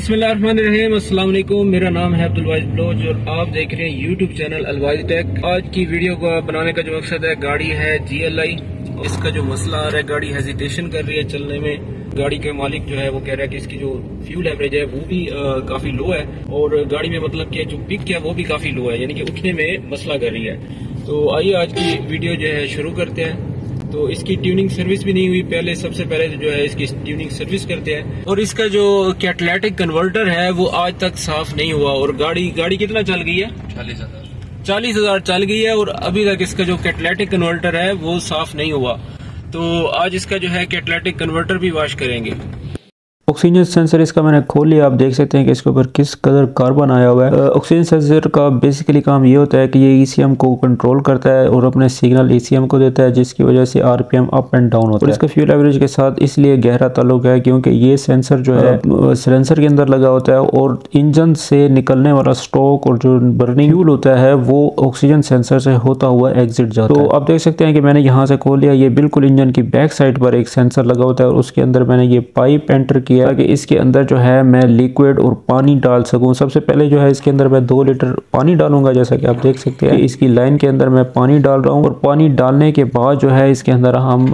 अस्सलाम वालेकुम मेरा नाम है अब्दुल वाइज और आप देख रहे हैं यूट्यूब चैनल अलवाइज टेक। आज की वीडियो को बनाने का जो मकसद है गाड़ी है जीएलआई इसका जो मसला आ रहा है गाड़ी हेजिटेशन कर रही है चलने में। गाड़ी के मालिक जो है वो कह रहा है कि इसकी जो फ्यूल एवरेज है वो भी आ, काफ़ी लो है। और गाड़ी में मतलब कि जो पिक है वो भी काफ़ी लो है। यानी कि उठने में मसला कर रही है। तो आइए आज की वीडियो जो है शुरू करते हैं। तो इसकी ट्यूनिंग सर्विस भी नहीं हुई पहले सबसे पहले जो है इसकी ट्यूनिंग सर्विस करते हैं। और इसका जो कैटलेटिक कन्वर्टर है वो आज तक साफ़ नहीं हुआ। और गाड़ी गाड़ी कितना चल गई है? चालीस हज़ार। चालीस हज़ार चल गई है और अभी तक इसका जो कैटलेटिक कन्वर्टर है वो साफ़ नहीं हुआ। तो आज इसका जो है कैटलेटिक कन्वर्टर भी वॉश करेंगे। ऑक्सीजन सेंसर इसका मैंने खोल लिया आप देख सकते हैं कि इसके ऊपर किस कदर कार्बन आया हुआ है। ऑक्सीजन सेंसर का बेसिकली काम ये होता है कि ये ईसीएम को कंट्रोल करता है और अपने सिग्नल ईसीएम को देता है जिसकी वजह से आरपीएम अप एंड डाउन होता है। इसका फ्यूल एवरेज के साथ इसलिए गहरा ताल्लुक है क्योंकि ये सेंसर जो है सिलेंसर के अंदर लगा होता है और इंजन से निकलने वाला स्टोक और जो बर्निंग फ्यूल होता है वो ऑक्सीजन सेंसर से होता हुआ एग्जिट जाता तो है। तो आप देख सकते हैं कि मैंने यहाँ से खोल लिया ये बिल्कुल इंजन की बैक साइड पर एक सेंसर लगा होता है और उसके अंदर मैंने ये पाइप एंटर किया ताकि इसके अंदर जो है मैं लिक्विड और पानी डाल सकूँ। सबसे पहले जो है इसके अंदर मैं दो लीटर पानी डालूँगा, जैसा कि आप देख सकते हैं। इसकी लाइन के अंदर मैं पानी डाल रहा हूँ और पानी डालने के बाद जो है इसके अंदर हम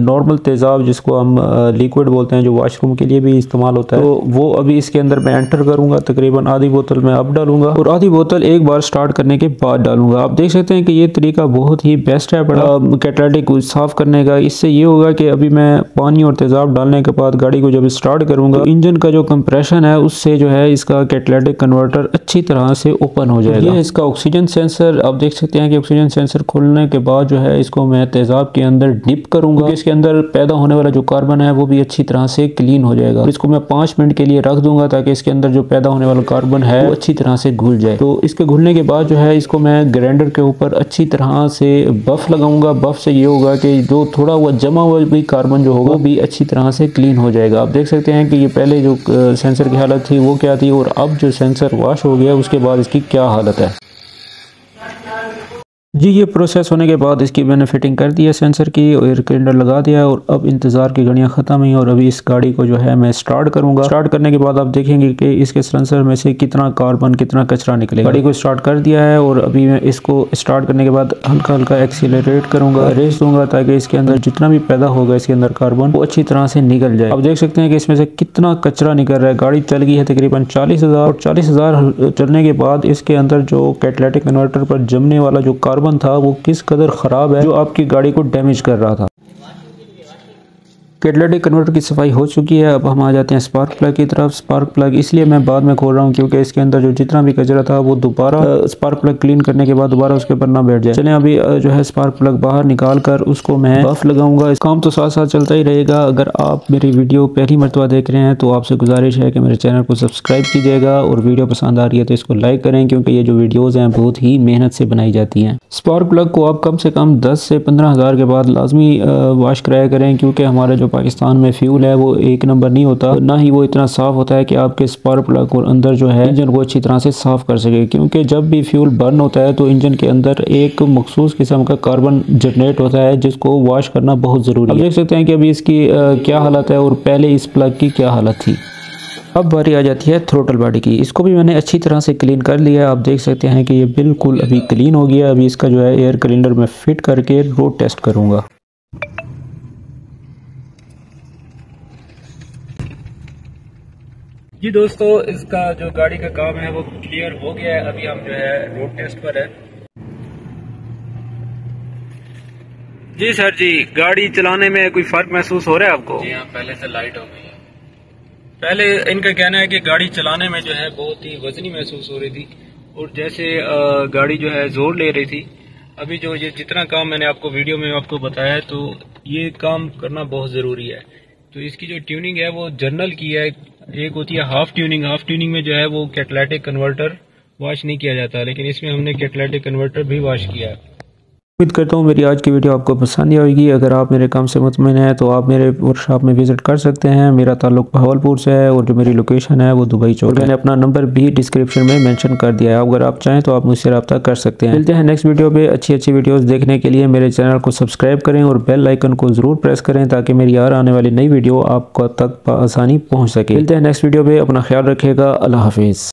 नॉर्मल तेज़ाब, जिसको हम लिक्विड बोलते हैं, जो वॉशरूम के लिए भी इस्तेमाल होता है तो वो अभी इसके अंदर मैं एंटर करूँगा। तकरीबन आधी बोतल मैं अब डालूँगा और आधी बोतल एक बार स्टार्ट करने के बाद डालूँगा। आप देख सकते हैं कि ये तरीका बहुत ही बेस्ट है, बड़ा कैटरेटिक साफ़ करने का। इससे ये होगा कि अभी मैं पानी और तेज़ाब डालने के बाद गाड़ी को जब स्टार्ट करूँगा। तो इंजन का जो कंप्रेशन है, उससे जो है इसका कैटलेटिक कन्वर्टर अच्छी तरह से ओपन हो जाएगा। ये इसका ऑक्सीजन सेंसर आप देख सकते हैं कि ऑक्सीजन सेंसर खुलने के बाद जो है इसको मैं तेजाब के अंदर डिप करूँगा। इसके अंदर पैदा होने वाला जो कार्बन है, वो भी अच्छी तरह से क्लीन हो जाएगा। इसको मैं पाँच मिनट के लिए रख दूँगा ताकि इसके अंदर जो पैदा होने वाला कार्बन है, वो अच्छी तरह से घुल जाए। तो इसके घुलने के बाद जो है इसको मैं ग्राइंडर के ऊपर अच्छी तरह से बफ लगाऊँगा। बफ से ये होगा कि जो थोड़ा हुआ, जमा हुआ भी कार्बन जो होगा, वो भी अच्छी तरह से क्लीन हो जाएगा। आप देख सकते हैं कि ये पहले जो सेंसर की हालत थी वो क्या थी और अब जो सेंसर वॉश हो गया, उसके बाद इसकी क्या हालत है? जी, ये प्रोसेस होने के बाद इसकी मैंने फिटिंग कर दी है सेंसर की एयर कैलेंडर लगा दिया है और अब इंतज़ार की घड़ियाँ ख़त्म हुई और अभी इस गाड़ी को जो है मैं स्टार्ट करूँगा। स्टार्ट करने के बाद आप देखेंगे कि इसके सेंसर में से कितना कार्बन कितना कचरा निकलेगा। गाड़ी को स्टार्ट कर दिया है और अभी मैं इसको स्टार्ट करने के बाद हल्का हल्का एक्सीलरेट करूँगा रेस दूँगा ताकि इसके अंदर जितना भी पैदा होगा, इसके अंदर कार्बन वो अच्छी तरह से निकल जाए। आप देख सकते हैं कि इसमें से कितना कचरा निकल रहा है। गाड़ी चल गई है तकरीबन चालीस और चालीस चलने के बाद इसके अंदर जो कैटलेटिक कन्वर्टर पर जमने वाला जो कार्बन था वो किस कदर ख़राब है जो आपकी गाड़ी को डैमेज कर रहा था। कैटलेटिक कन्वर्टर की सफ़ाई हो चुकी है। अब हम आ जाते हैं स्पार्क प्लग की तरफ़। स्पार्क प्लग इसलिए मैं बाद में खोल रहा हूँ क्योंकि इसके अंदर जो जितना भी कचरा था वो दोबारा स्पार्क प्लग क्लीन करने के बाद दोबारा उसके ऊपर ना बैठ जाए। चले अभी जो है स्पार्क प्लग बाहर निकाल कर उसको मैं बफ लगाऊँगा। इस काम तो साथ साथ चलता ही रहेगा। अगर आप मेरी वीडियो पहली मरतबा देख रहे हैं तो आपसे गुजारिश है कि मेरे चैनल को सब्सक्राइब कीजिएगा और वीडियो पसंद आ रही है तो इसको लाइक करें क्योंकि ये जो वीडियोज़ हैं बहुत ही मेहनत से बनाई जाती हैं। स्पार्क प्लग को आप कम से कम दस से पंद्रह हज़ार के बाद लाजमी वॉश कराया करें क्योंकि हमारे जो पाकिस्तान में फ्यूल है, वो एक नंबर नहीं होता। ना ही वो इतना साफ़ होता है कि आपके स्पार्क प्लग और अंदर जो है इंजन को अच्छी तरह से साफ़ कर सके। क्योंकि जब भी फ्यूल बर्न होता है तो इंजन के अंदर एक मखसूस किस्म का कार्बन जनरेट होता है, जिसको वॉश करना बहुत ज़रूरी है। देख सकते हैं कि अभी इसकी क्या हालत है और पहले इस प्लग की क्या हालत थी। अब बारी आ जाती है थ्रोटल बॉडी की। इसको भी मैंने अच्छी तरह से क्लीन कर लिया है। आप देख सकते हैं कि ये बिल्कुल अभी क्लीन हो गया अभी इसका जो है एयर क्लीनर में फिट करके रोड टेस्ट करूँगा। जी दोस्तों इसका जो गाड़ी का काम है वो क्लियर हो गया है। अभी हम जो है रोड टेस्ट पर है। जी सर जी गाड़ी चलाने में कोई फ़र्क महसूस हो रहा है आपको? जी हाँ पहले से लाइट हो गई है। पहले इनका कहना है कि गाड़ी चलाने में जो है बहुत ही वजनी महसूस हो रही थी और जैसे गाड़ी जो है ज़ोर ले रही थी। अभी जो ये जितना काम मैंने आपको वीडियो में आपको बताया तो ये काम करना बहुत ज़रूरी है। तो इसकी जो ट्यूनिंग है वो जर्नल की है, एक होती है हाफ़ ट्यूनिंग हाफ़ ट्यूनिंग में जो है वो कैटलाइटिक कन्वर्टर वॉश नहीं किया जाता, लेकिन इसमें हमने कैटलेटिक कन्वर्टर भी वॉश किया है। उम्मीद करता हूँ मेरी आज की वीडियो आपको पसंद ही आएगी अगर आप मेरे काम से मुतमिन हैं तो आप मेरे वर्कशॉप में विज़िट कर सकते हैं। मेरा ताल्लुक भावलपुर से है और जो मेरी लोकेशन है, वो दुबई चौक मैंने अपना नंबर भी डिस्क्रिप्शन में मेंशन कर दिया है। अगर आप चाहें तो आप मुझसे रब्ता कर सकते हैं। मिलते हैं नेक्स्ट वीडियो पे। अच्छी अच्छी वीडियोज़ देखने के लिए मेरे चैनल को सब्सक्राइब करें और बेल आइकन को ज़रूर प्रेस करें ताकि मेरी यार आने वाली नई वीडियो आपको तक आसानी पहुँच सके। मिलते हैं नेक्स्ट वीडियो पर अपना ख्याल रखेगा अल्लाह हाफिज़।